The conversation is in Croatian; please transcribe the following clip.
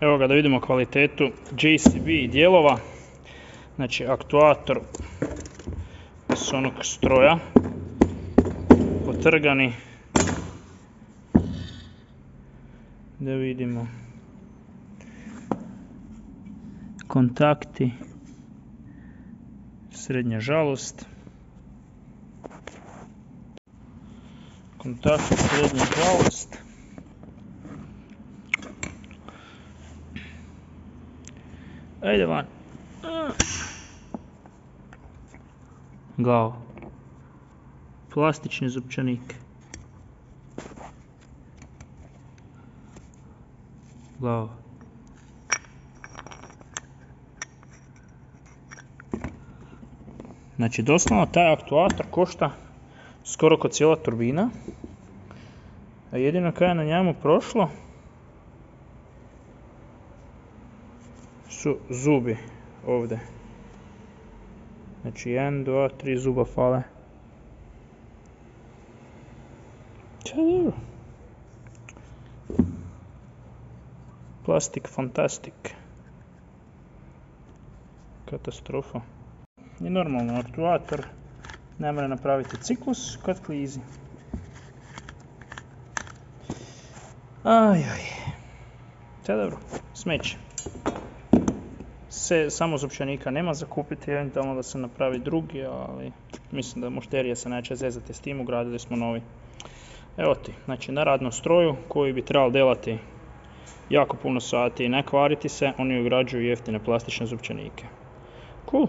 Evo ga da vidimo kvalitetu JCB dijelova. Znači aktuator s onog stroja. Potrgani. Da vidimo. Kontakti. Srednja žalost. Kontakti srednja žalost. Ajde van. Gao. Plastični zupčanik. Gao. Znači doslovno taj aktuator košta skoro kod cijela turbina. A jedino kaj je na njemu prošlo su zubi ovdje. Znači 1, 2, 3 zuba fale. Plastik fantastik. Katastrofa. I normalno aktuator ne mora napraviti ciklus kod klizi. Aj, aj. Sve dobro, smeće se samo zupčanika nema za kupiti, eventualno da se napravi drugi, ali mislim da mušterija se neće zezati s tim, ugradili smo novi. Evo ti, znači na radnom stroju koji bi trebali delati jako puno sati i ne kvariti se, oni ugrađuju jeftine plastične zupčanike. Cool.